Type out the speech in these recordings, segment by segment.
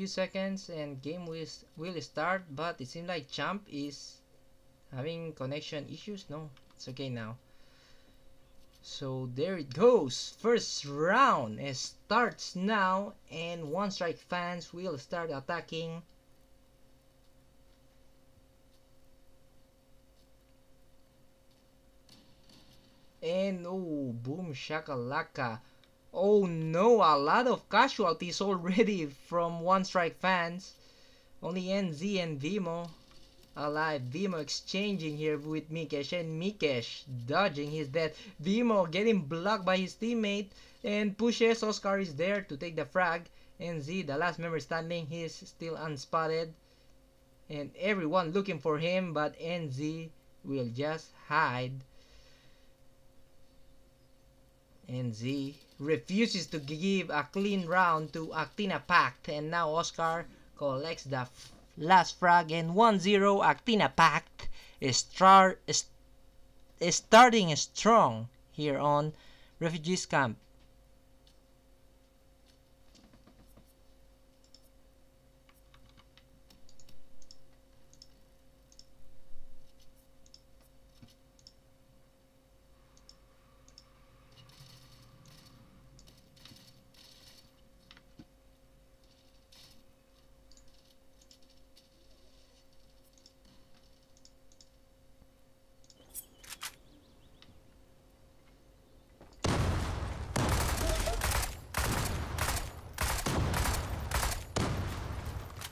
few seconds and game will, will start but it seems like Champ is having connection issues no? It's okay now. So there it goes. First round. It starts now and one strike fans will start attacking. And oh boom shakalaka Oh no, a lot of casualties already from One Strike fans. Only NZ and Vimo alive. Vimo exchanging here with Mikesh and Mikesh dodging his death. Vimo getting blocked by his teammate and pushes. Oscar is there to take the frag. NZ, the last member standing, he is still unspotted. And everyone looking for him, but NZ will just hide. NZ refuses to give a clean round to Actina Pact and now Oscar collects the last frag and 1-0 Actina Pact is, star is, is starting strong here on Refugees Camp.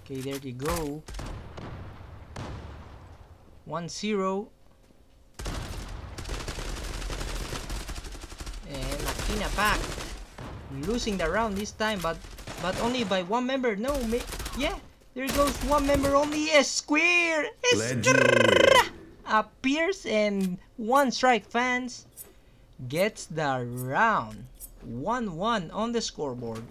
Okay, there you go. 1-0. And Actina Pact. Losing the round this time, but but only by one member. No, yeah, there goes one member only. A square. A appears and one strike fans gets the round. 1-1 on the scoreboard.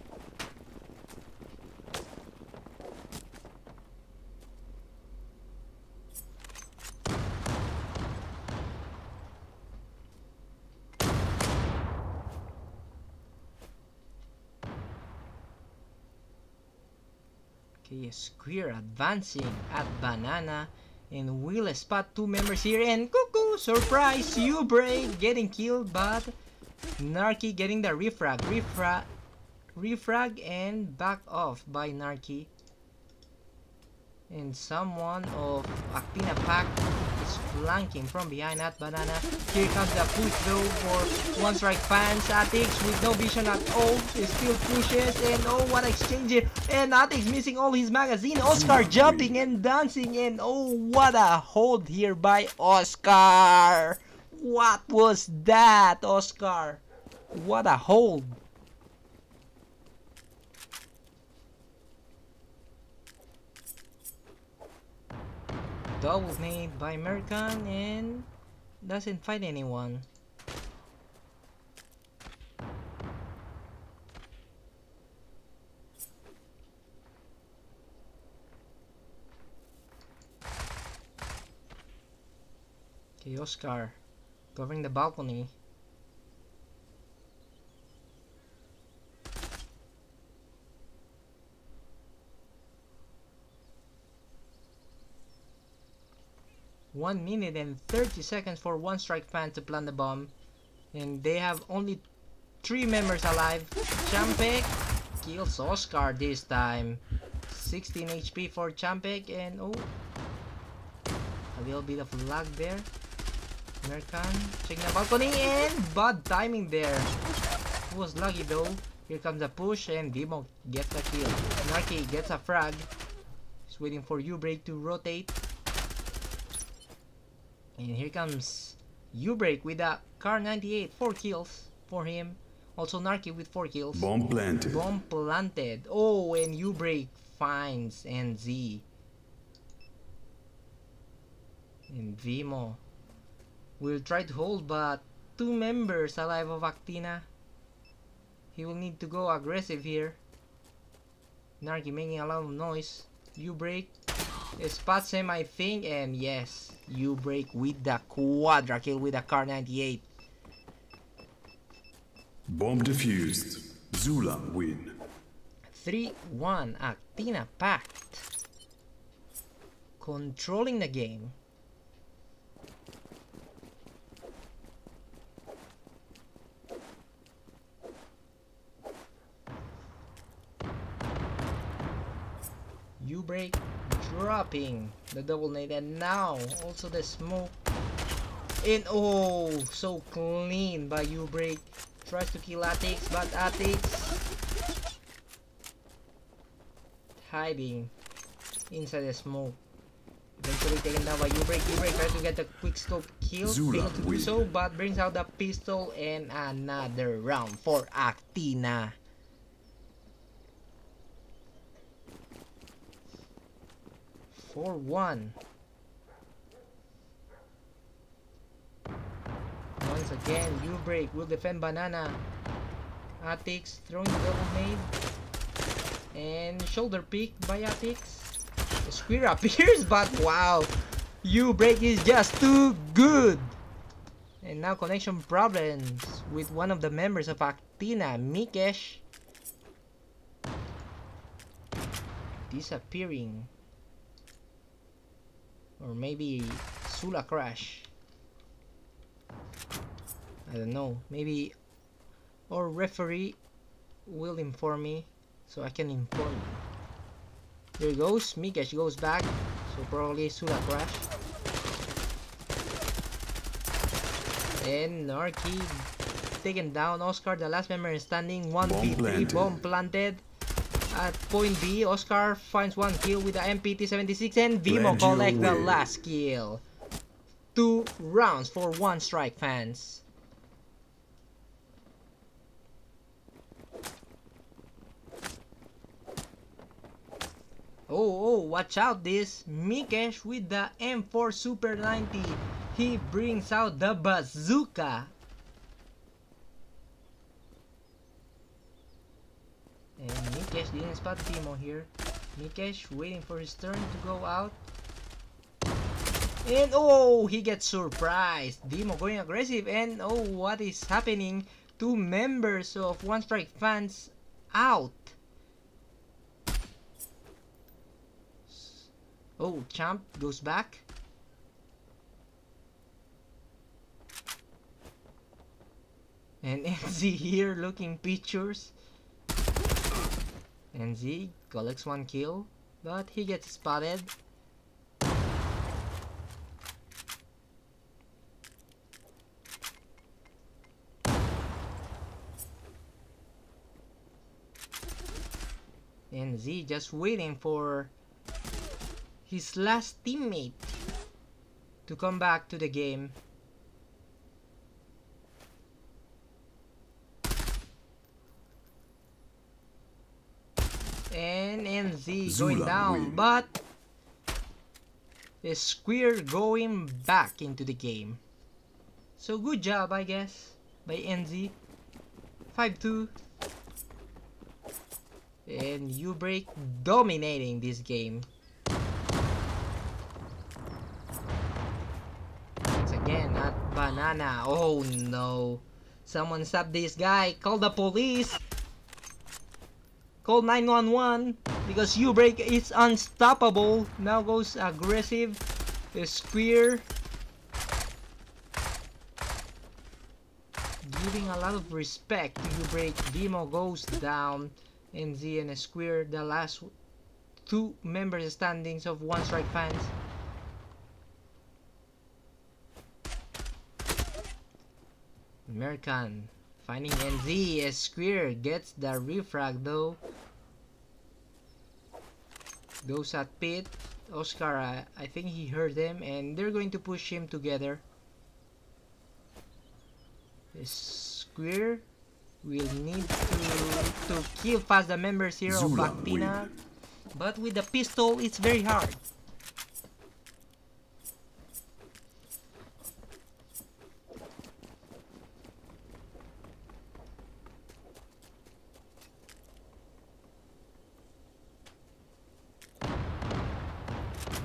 Square advancing at Banana and will spot two members here. And cuckoo surprise U-Break getting killed but Narky getting the refrag. Refrag refrag and back off by Narky. And someone of Actina Pact is flanking from behind at Banana. Here comes the push though for One Strike fans. Atix with no vision at all still pushes and oh what exchange here. And Atix missing all his magazine. Oscar jumping and dancing and oh what a hold here by Oscar. What was that Oscar? What a hold. Double made by American and doesn't fight anyone. Okay, Oscar covering the balcony. One minute and 30 seconds for one strike fan to plant the bomb. And they have only three members alive. Champek kills Oscar this time. 16 HP for Champek and oh a little bit of lag there. American checking the balcony and bad timing there. Was lucky though. Here comes a push and Demo gets a kill. Narky gets a frag. He's waiting for U-Break to rotate. And here comes U-Break with a car 98, 4 kills for him. Also Narky with 4 kills. Bomb planted. Bomb planted. Oh, and U-Break finds NZ. And Vimo will try to hold, but two members alive of Actina. He will need to go aggressive here. Narky making a lot of noise. U-Break spots him, I think, and yes, U-Break with the quadra kill with a car 98. Bomb defused. Zula win. 3-1 Actina. Actina Pact. Controlling the game. U-Break dropping. The double nade and now. Also the smoke. And oh so clean by U-Break. Tries to kill Atix but Atix hiding inside the smoke. Eventually taken down by U-Break. You break tries to get the quick scope kill. Failed to do so but brings out the pistol and another round for Actina Four one. Once again, you break will defend banana. Atix throwing double nade. And shoulder pick by Atix. Square appears, but wow! U-Break is just too good! And now connection problems with one of the members of Actina, Mikesh. Disappearing. Or maybe Zula Crash. I don't know. Maybe or referee will inform me so I can inform you. There he goes. Mikesh goes back. So probably Zula Crash. And Narky taken down. Oscar, the last member is standing. 1v3 planted. bomb planted. At point B, Oscar finds one kill with the MPT-76 and Vimo Gladio collect the last kill. Two rounds for one strike fans. Oh, oh, watch out this. Mikesh with the M4 Super 90. He brings out the bazooka. And Mikesh didn't spot Timo here. Mikesh waiting for his turn to go out. And oh, he gets surprised. Demo going aggressive. And oh, what is happening? Two members of One Strike fans out. Oh, Champ goes back. And NZ here looking pictures. NZ collects one kill, but he gets spotted. NZ just waiting for his last teammate to come back to the game. NZ going down, win. but is Square going back into the game. So good job, I guess, by NZ. 5-2. And U-Break dominating this game. Once again, not Banana. Oh no. Someone stop this guy. Call the police. Call 911 because U-Break is unstoppable. Now goes aggressive. The Square. Giving a lot of respect to U-Break. Demo goes down. NZ and Square, the last two members standings of One Strike fans. American finding NZ Square gets the refrag though. Goes at pit. Oscar, I, I think he heard them and they're going to push him together. Square will need to, to kill fast the members here Zula of Actina. But with the pistol, it's very hard.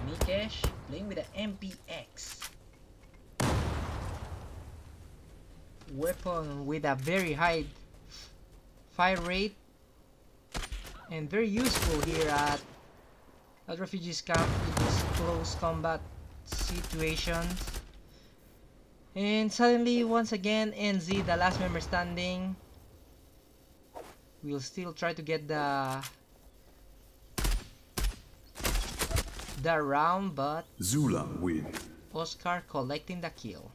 Mikesh playing with the MPX. Weapon with a very high fire rate. and very useful here at, at refugees camp in these close combat situations. And suddenly, once again, NZ, the last member standing, will still try to get the the round, but Zula win. Oscar collecting the kill.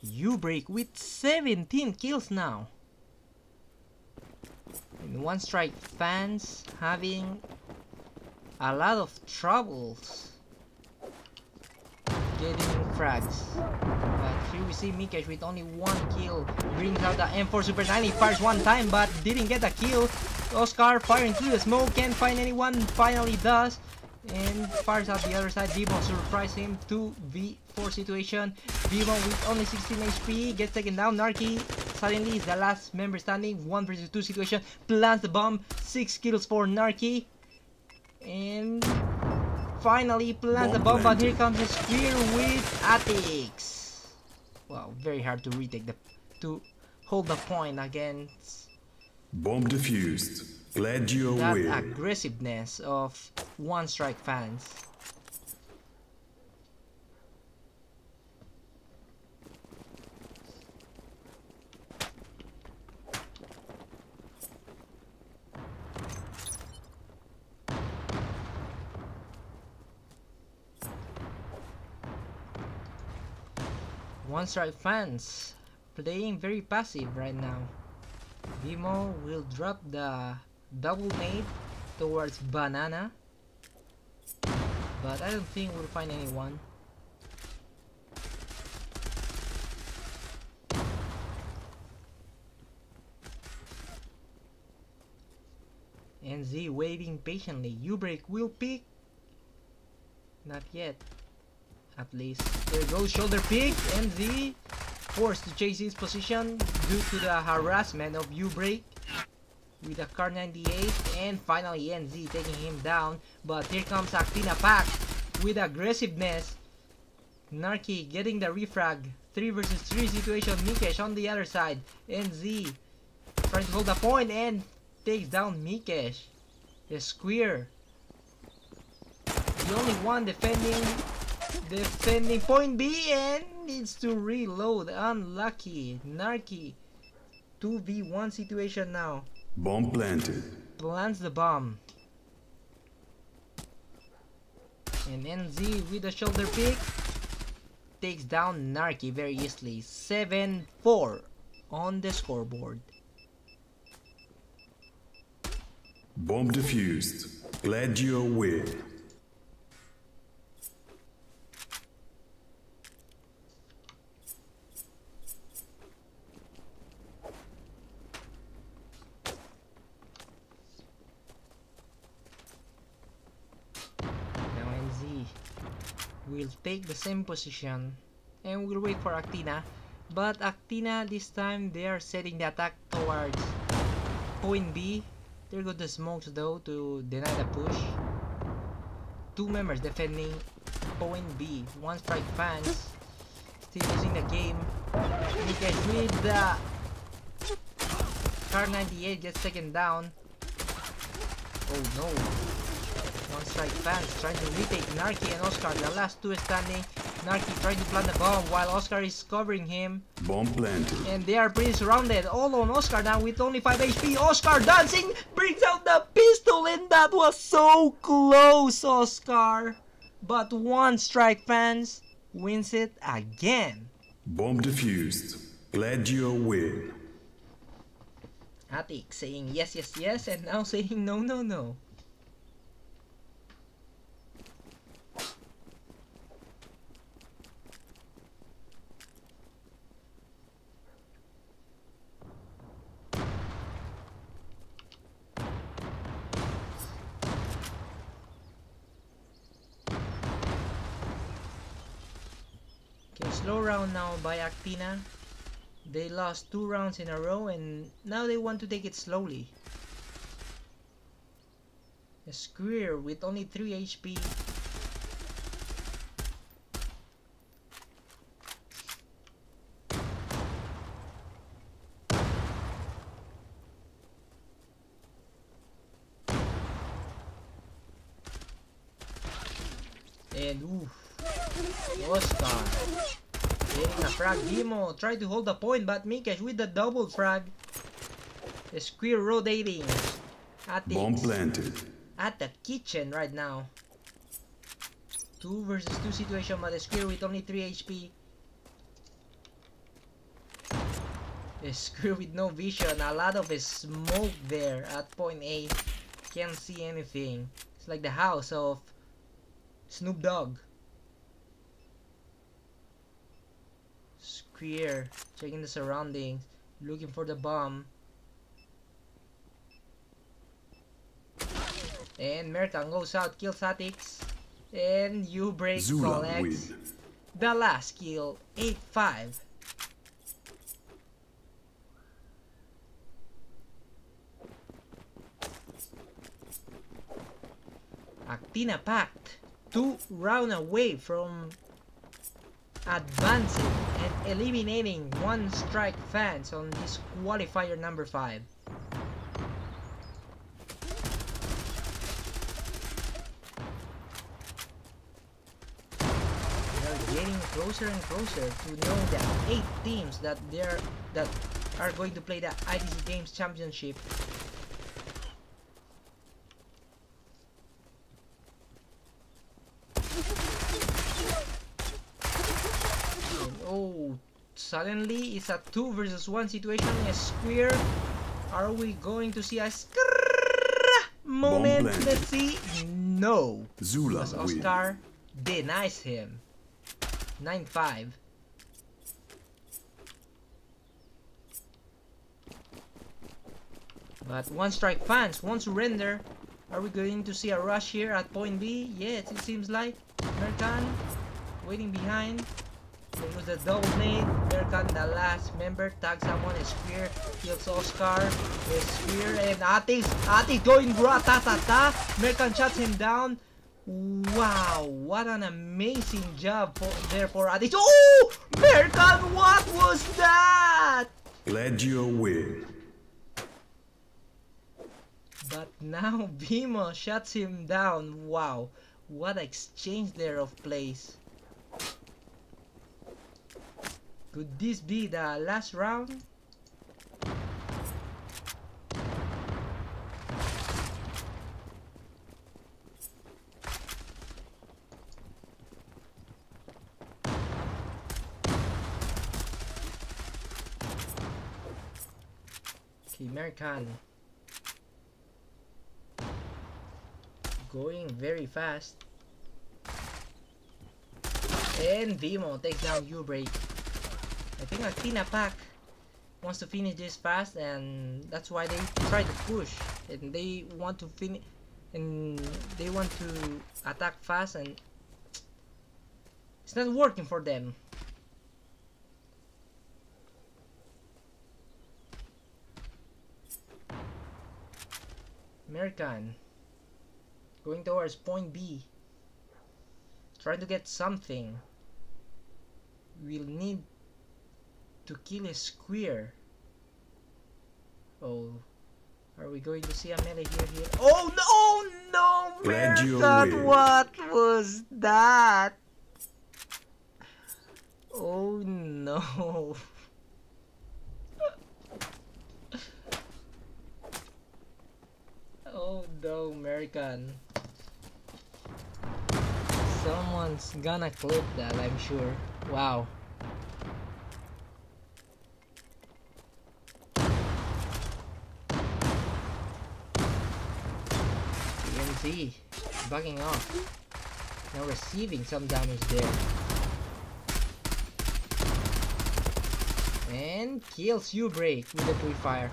U-Break with 17 kills now. And One Strike fans having a lot of troubles getting frags. But here we see Mikesh with only one kill brings out the M4 Super 9. He fires one time but didn't get a kill. Oscar firing through the smoke, can't find anyone, finally does. And fires out the other side. Vimo surprise him 2v4 situation. Vimo with only 16 HP gets taken down. Narky suddenly is the last member standing. 1 versus 2 situation. Plants the bomb. 6 kills for Narky. And finally plants the bomb, but here comes the spear with Atix. Wow, very hard to retake the to hold the point against Bomb defused. Gladio that win. aggressiveness of one strike fans. One strike fans playing very passive right now. Vimo will drop the double nade towards banana. But I don't think we'll find anyone. NZ waiting patiently. U-break will pick. Not yet. At least. There goes shoulder pick. NZ forced to chase his position due to the harassment of U-break with a car 98 and finally NZ taking him down but here comes Actina Pact with aggressiveness Narky getting the refrag 3 versus 3 situation Mikesh on the other side NZ trying to hold the point and takes down Mikesh the square the only one defending defending point B and needs to reload unlucky Narky 2v1 situation now Bomb planted. plants the bomb. And NZ with a shoulder pick takes down Narky very easily. 7-4 on the scoreboard. Bomb defused. Gladio win. Now NZ will take the same position and we'll wait for Actina. But Actina this time they are setting the attack towards point B. There go the smokes though to deny the push. Two members defending point B. One strike fans still losing the game. Mikesh with the car 98 gets taken down. Oh no. One strike fans trying to retake Narky and Oscar, the last two standing. Narky trying to plant the bomb while Oscar is covering him. Bomb planted. And they are pretty surrounded. All on Oscar now with only 5 HP. Oscar dancing brings out the pistol and that was so close, Oscar. But one strike fans wins it again. Bomb defused. Gladio win. Attic saying yes, yes, yes, and now saying no, no, no. Tina. They lost two rounds in a row and now they want to take it slowly. A square with only 3 HP. And oof, was gone. Getting a frag. Demo try to hold the point, but Mikesh with the double frag. The square rotating at the, Bomb planted. at the kitchen right now. Two versus two situation, but the square with only 3 HP. The square with no vision, a lot of smoke there at point A. Can't see anything. It's like the house of Snoop Dogg. Square, checking the surroundings, looking for the bomb. And Merkan goes out, kills Atix. And U-Break Zula win. the last kill, 8-5. Actina Pact, two round away from advancing eliminating one strike fans on this qualifier number 5. We are getting closer and closer to know the eight teams that they're that are going to play the IDC Games Championship. And, oh, suddenly it's a two versus one situation. A square. Are we going to see a moment? Let's see. No. Zula Because. Oscar denies him. 9-5. But one strike fans won't surrender. Are we going to see a rush here at point B? Yes, it seems like. Merkan waiting behind. Was a double nade. Merkan, the last member, tags someone, a spear, kills Oscar, a spear, and Atis, Atis going ta-ta-ta. Merkan shuts him down. Wow, what an amazing job for, there for Atis. Oh! Merkan, what was that? Gladio win. But now Vimo shuts him down. Wow, what exchange there of plays. Could this be the last round? American. Going very fast. And Vimo takes down U-Break. I think Actina Pact wants to finish this fast and that's why they try to push. And they want to finish and they want to attack fast and it's not working for them. American going towards point B. Trying to get something. We'll need to kill a square. Oh are we going to see a melee here? Here. Oh no oh, no Gladio what was that? Oh no. Oh no American. Someone's gonna clip that, I'm sure. Wow. Bugging off. Now receiving some damage there. And kills U-Break with the free fire.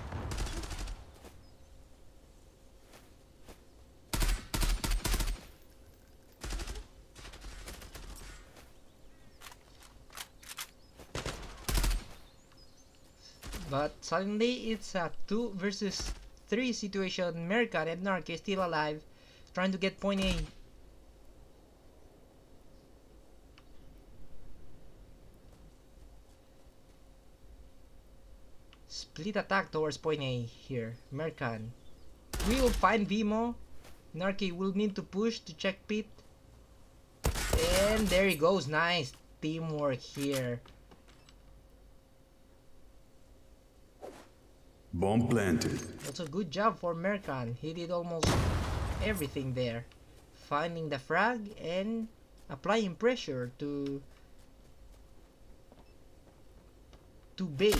But suddenly it's a 2 versus 3 situation. American and Narc is still alive, trying to get point A. Split attack towards point A here. Merkan. We will find Vimo. Narky will need to push to check pit. And there he goes. Nice teamwork here. Bomb planted. That's a good job for Merkan. He did almost everything there. Finding the frag and applying pressure to to bait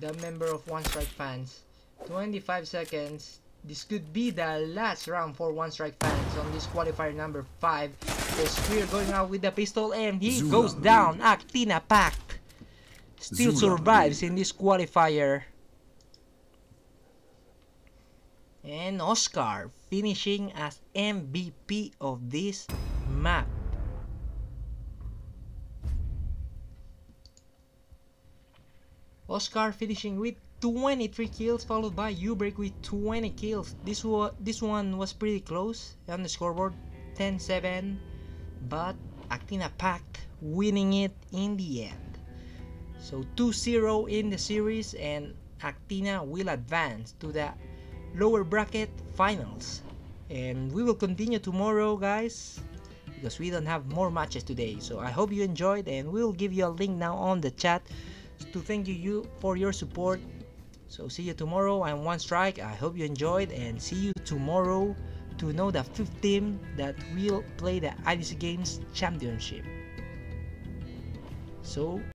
the member of One Strike fans. 25 seconds. This could be the last round for One Strike fans on this qualifier number 5. Because we're going out with the pistol and he Zula goes down. Actina Pact still Zula survives in this qualifier. And Oscar finishing as MVP of this map. Oscar finishing with 23 kills followed by U-Break with 20 kills. This was this one was pretty close on the scoreboard 10-7 but Actina Pact winning it in the end. So 2-0 in the series and Actina will advance to the lower bracket finals. And we will continue tomorrow guys because we don't have more matches today. So I hope you enjoyed and we'll give you a link now on the chat to thank you, for your support. So see you tomorrow. I'm One Strike. I hope you enjoyed and see you tomorrow to know the fifth team that will play the IDC Games Championship. So